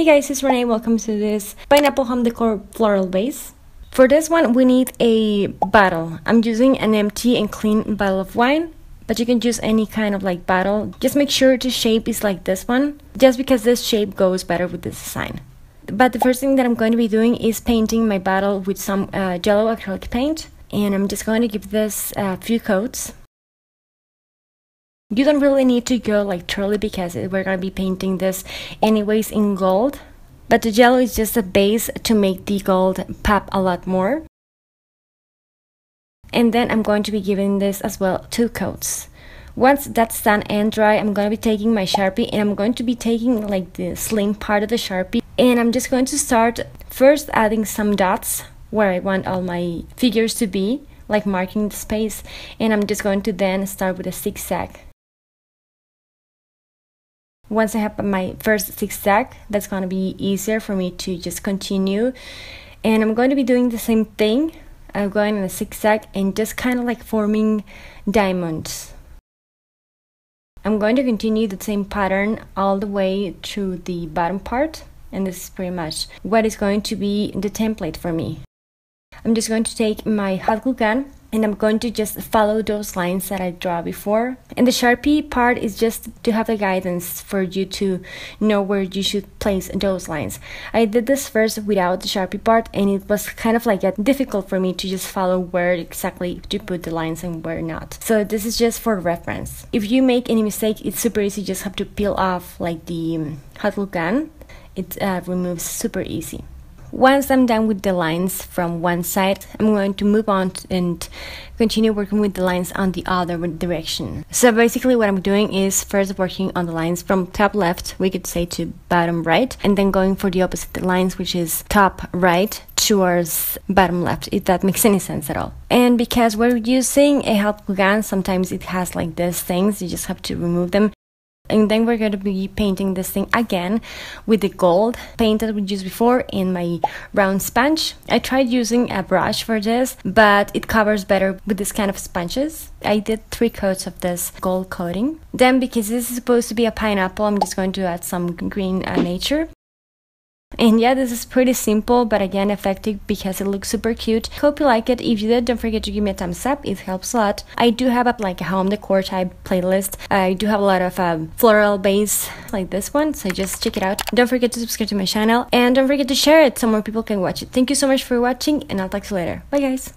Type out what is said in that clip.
Hey guys, it's Renee. Welcome to this pineapple home decor floral vase. For this one, we need a bottle. I'm using an empty and clean bottle of wine, but you can use any kind of like bottle. Just make sure the shape is like this one, just because this shape goes better with this design. But the first thing that I'm going to be doing is painting my bottle with some uh, yellow acrylic paint, and I'm just going to give this a few coats. You don't really need to go like truly because we're going to be painting this anyways in gold. But the yellow is just a base to make the gold pop a lot more. And then I'm going to be giving this as well two coats. Once that's done and dry, I'm going to be taking my Sharpie and I'm going to be taking like the slim part of the Sharpie and I'm just going to start first adding some dots where I want all my figures to be, like marking the space, and I'm just going to then start with a zigzag once I have my first zigzag, that's going to be easier for me to just continue. And I'm going to be doing the same thing. I'm going in a zigzag and just kind of like forming diamonds. I'm going to continue the same pattern all the way to the bottom part. And this is pretty much what is going to be the template for me. I'm just going to take my hot glue gun and I'm going to just follow those lines that I draw before. And the Sharpie part is just to have a guidance for you to know where you should place those lines. I did this first without the Sharpie part and it was kind of like difficult for me to just follow where exactly to put the lines and where not. So this is just for reference. If you make any mistake, it's super easy. You just have to peel off like the um, hot glue gun. It uh, removes super easy. Once I'm done with the lines from one side, I'm going to move on and continue working with the lines on the other direction. So basically what I'm doing is first working on the lines from top left, we could say to bottom right, and then going for the opposite lines, which is top right towards bottom left, if that makes any sense at all. And because we're using a glue gun, sometimes it has like these things, you just have to remove them and then we're going to be painting this thing again with the gold paint that we used before in my round sponge. I tried using a brush for this but it covers better with this kind of sponges. I did three coats of this gold coating. Then because this is supposed to be a pineapple i'm just going to add some green uh, nature and yeah, this is pretty simple, but again effective because it looks super cute. Hope you like it. If you did, don't forget to give me a thumbs up. It helps a lot. I do have a like a home decor type playlist. I do have a lot of um, floral base like this one, so just check it out. Don't forget to subscribe to my channel and don't forget to share it so more people can watch it. Thank you so much for watching, and I'll talk to you later. Bye, guys.